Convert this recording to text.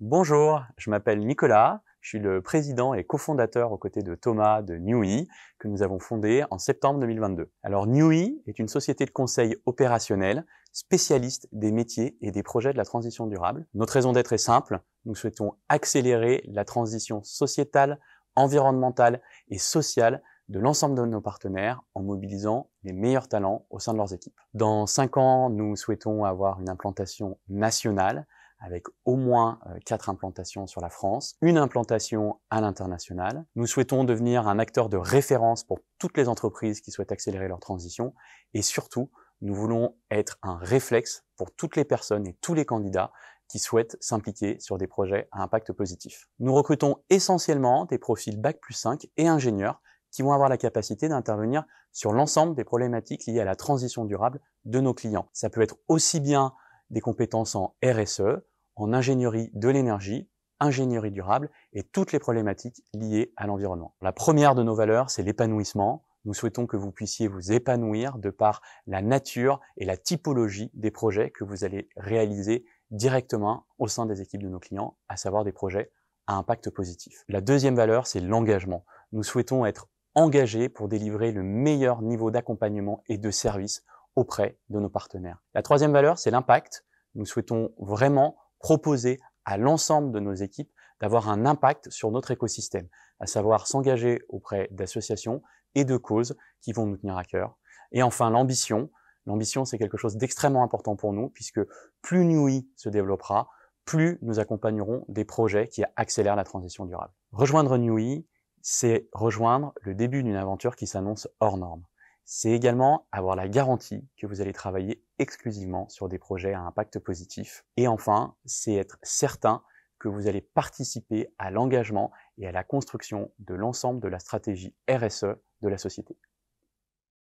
Bonjour, je m'appelle Nicolas, je suis le président et cofondateur aux côtés de Thomas de NewE que nous avons fondé en septembre 2022. Alors NewE est une société de conseil opérationnel spécialiste des métiers et des projets de la transition durable. Notre raison d'être est simple, nous souhaitons accélérer la transition sociétale, environnementale et sociale de l'ensemble de nos partenaires en mobilisant les meilleurs talents au sein de leurs équipes. Dans cinq ans, nous souhaitons avoir une implantation nationale avec au moins euh, quatre implantations sur la France, une implantation à l'international. Nous souhaitons devenir un acteur de référence pour toutes les entreprises qui souhaitent accélérer leur transition et surtout, nous voulons être un réflexe pour toutes les personnes et tous les candidats qui souhaitent s'impliquer sur des projets à impact positif. Nous recrutons essentiellement des profils Bac plus 5 et ingénieurs qui vont avoir la capacité d'intervenir sur l'ensemble des problématiques liées à la transition durable de nos clients. Ça peut être aussi bien des compétences en RSE, en ingénierie de l'énergie, ingénierie durable et toutes les problématiques liées à l'environnement. La première de nos valeurs, c'est l'épanouissement. Nous souhaitons que vous puissiez vous épanouir de par la nature et la typologie des projets que vous allez réaliser directement au sein des équipes de nos clients, à savoir des projets à impact positif. La deuxième valeur, c'est l'engagement. Nous souhaitons être engagés pour délivrer le meilleur niveau d'accompagnement et de service auprès de nos partenaires. La troisième valeur, c'est l'impact. Nous souhaitons vraiment proposer à l'ensemble de nos équipes d'avoir un impact sur notre écosystème, à savoir s'engager auprès d'associations et de causes qui vont nous tenir à cœur. Et enfin, l'ambition. L'ambition, c'est quelque chose d'extrêmement important pour nous, puisque plus NUI se développera, plus nous accompagnerons des projets qui accélèrent la transition durable. Rejoindre NUI, c'est rejoindre le début d'une aventure qui s'annonce hors norme. C'est également avoir la garantie que vous allez travailler exclusivement sur des projets à impact positif. Et enfin, c'est être certain que vous allez participer à l'engagement et à la construction de l'ensemble de la stratégie RSE de la société.